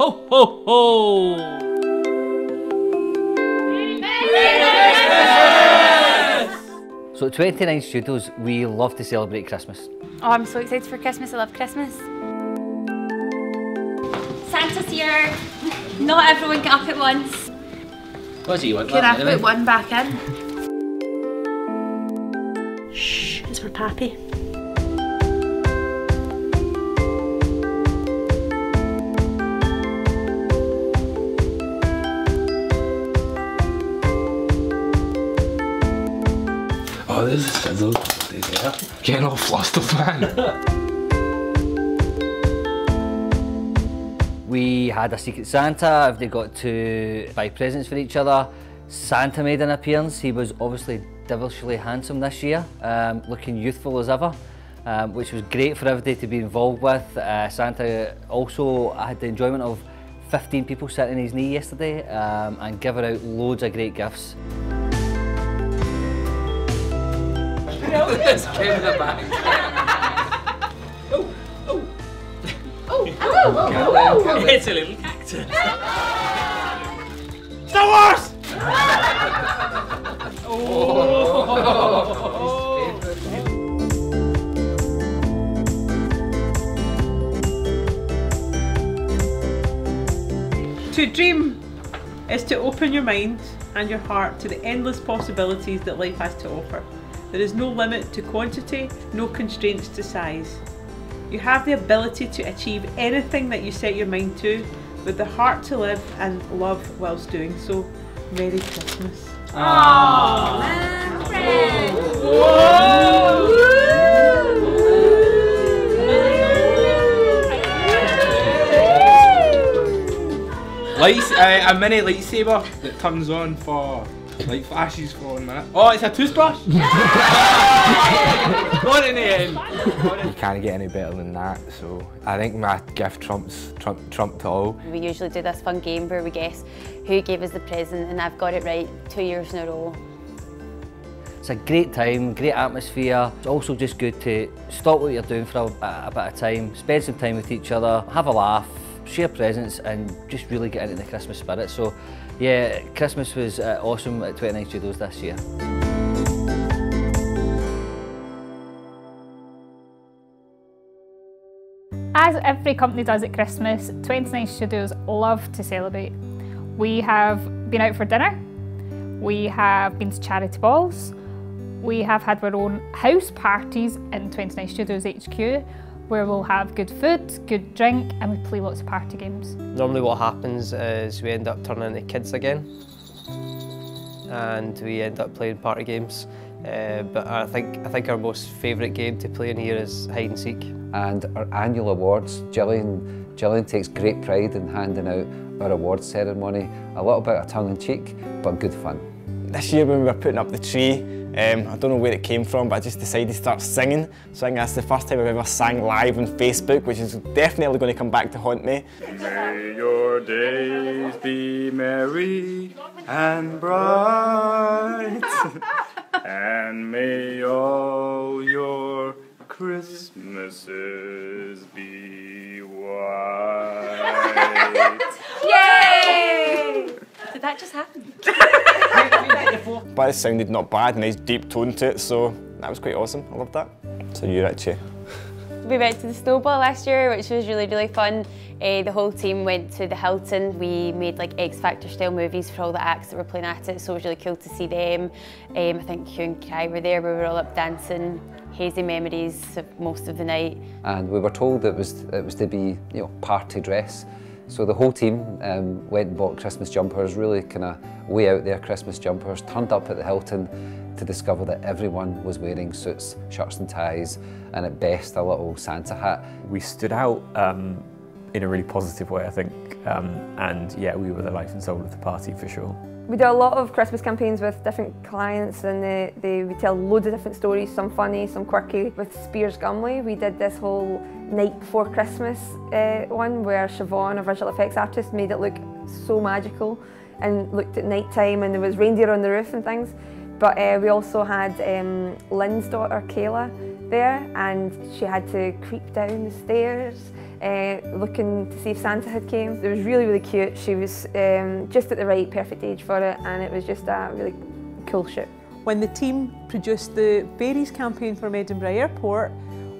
Ho, ho, ho! So at 29 Studios, we love to celebrate Christmas. Oh, I'm so excited for Christmas. I love Christmas. Santa's here. Not everyone get up at once. What do you want? Can I put one back in? Shh, it's for Pappy. There's a sizzle there. Getting all flustered, man. We had a Secret Santa, everybody got to buy presents for each other. Santa made an appearance, he was obviously devilishly handsome this year, um, looking youthful as ever, um, which was great for everybody to be involved with. Uh, Santa also had the enjoyment of 15 people sitting in his knee yesterday um, and giving out loads of great gifts. This came in the back. Oh, oh. Oh, it's a little cactus. Star Wars! To dream is to open your mind and your heart to the endless possibilities that life has to offer. There is no limit to quantity, no constraints to size. You have the ability to achieve anything that you set your mind to with the heart to live and love whilst doing so. Merry Christmas. Lights, uh, a mini lightsaber that turns on for light flashes for one minute. Oh, it's a toothbrush! Got in the end. You can't get any better than that, so I think my gift trumps trump trumped all. We usually do this fun game where we guess who gave us the present and I've got it right two years in a row. It's a great time, great atmosphere. It's also just good to stop what you're doing for a, a bit of time, spend some time with each other, have a laugh, share presents and just really get into the Christmas spirit. So yeah, Christmas was uh, awesome at 29 Studios this year. As every company does at Christmas, 29 Studios love to celebrate. We have been out for dinner, we have been to charity balls, we have had our own house parties in 29 Studios HQ where we'll have good food, good drink and we play lots of party games. Normally what happens is we end up turning into kids again and we end up playing party games. Uh, but I think I think our most favourite game to play in here is hide and seek. And our annual awards, Gillian, Gillian takes great pride in handing out our awards ceremony. A little bit of tongue in cheek, but good fun. This year when we were putting up the tree, um, I don't know where it came from, but I just decided to start singing. So I think that's the first time I've ever sang live on Facebook, which is definitely going to come back to haunt me. May your days be merry and bright, and may all your Christmases be white. Yay! Did that just happen? But it sounded not bad, nice deep tone to it, so that was quite awesome. I loved that. So you, Richie? We went to the Snowball last year, which was really, really fun. Uh, the whole team went to the Hilton. We made like X Factor style movies for all the acts that were playing at it, so it was really cool to see them. Um, I think Hugh and Kai were there, we were all up dancing, hazy memories of most of the night. And we were told it was, it was to be you know, party dress. So the whole team um, went and bought Christmas jumpers, really kind of way out there Christmas jumpers, turned up at the Hilton to discover that everyone was wearing suits, shirts and ties, and at best a little Santa hat. We stood out um, in a really positive way, I think, um, and yeah, we were the life and soul of the party for sure. We do a lot of Christmas campaigns with different clients and they, they, we tell loads of different stories, some funny, some quirky. With Speirs Gumley, we did this whole night before Christmas uh, one where Siobhan, a visual effects artist, made it look so magical and looked at night time and there was reindeer on the roof and things. But uh, we also had um, Lynn's daughter, Kayla, there and she had to creep down the stairs uh, looking to see if Santa had came. It was really, really cute. She was um, just at the right, perfect age for it and it was just a really cool shoot. When the team produced the Fairies campaign from Edinburgh Airport,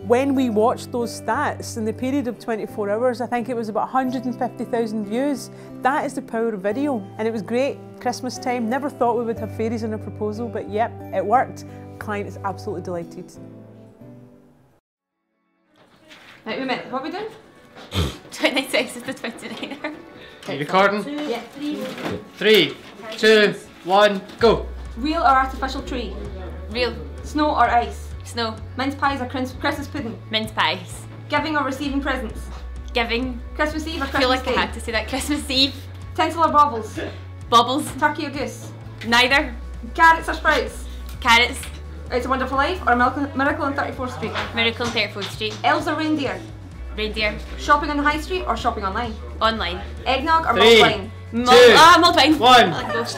when we watched those stats in the period of 24 hours, I think it was about 150,000 views. That is the power of video. And it was great, Christmas time. Never thought we would have fairies in a proposal, but yep, it worked. Client is absolutely delighted. Right, we met. What are we doing? 26 is the 29er. Are you recording? Yeah. Three, two, one, go. Real or artificial tree? Real. Snow or ice? Snow. Mince pies or Christmas pudding? Mince pies. Giving or receiving presents? Giving. Christmas Eve or I Christmas feel like Day? I had to say that Christmas Eve. Tinsel or baubles? Bubbles. Turkey or goose? Neither. Carrots or sprouts? Carrots. It's a Wonderful Life or Miracle Miracle on 34th Street? Miracle on 34th Street. Elves or reindeer? Reindeer. Shopping on the high street or shopping online? Online. Eggnog or Three, mulled wine? Mul- two, ah, mulled wine. one. I like both.